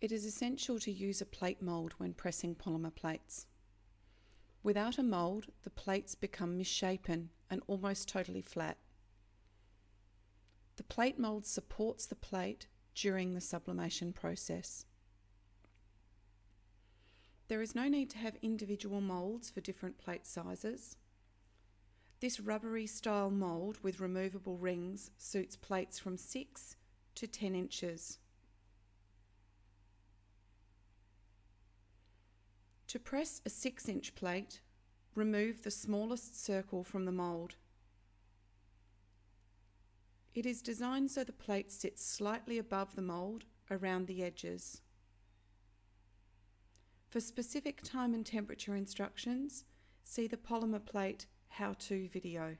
It is essential to use a plate mould when pressing polymer plates. Without a mould, the plates become misshapen and almost totally flat. The plate mould supports the plate during the sublimation process. There is no need to have individual moulds for different plate sizes. This rubbery style mould with removable rings suits plates from 6 to 10 inches. To press a 6 inch plate, remove the smallest circle from the mould. It is designed so the plate sits slightly above the mould around the edges. For specific time and temperature instructions, see the polymer plate how-to video.